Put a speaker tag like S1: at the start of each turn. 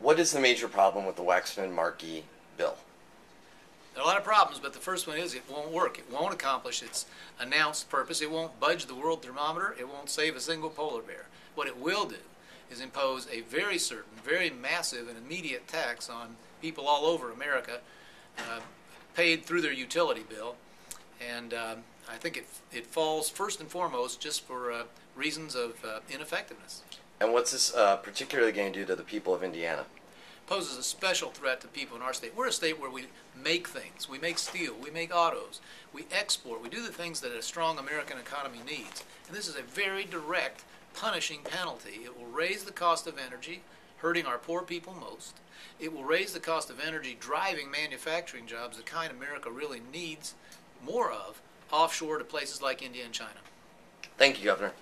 S1: What is the major problem with the Waxman Markey bill?
S2: There are a lot of problems, but the first one is it won't work. It won't accomplish its announced purpose. It won't budge the world thermometer. It won't save a single polar bear. What it will do is impose a very certain, very massive, and immediate tax on people all over America, uh, paid through their utility bill. And um, I think it, it falls first and foremost just for uh, reasons of uh, ineffectiveness.
S1: And what's this uh, particularly going to do to the people of Indiana?
S2: poses a special threat to people in our state. We're a state where we make things. We make steel. We make autos. We export. We do the things that a strong American economy needs. And this is a very direct, punishing penalty. It will raise the cost of energy, hurting our poor people most. It will raise the cost of energy, driving manufacturing jobs, the kind America really needs more of, offshore to places like India and China.
S1: Thank you, Governor.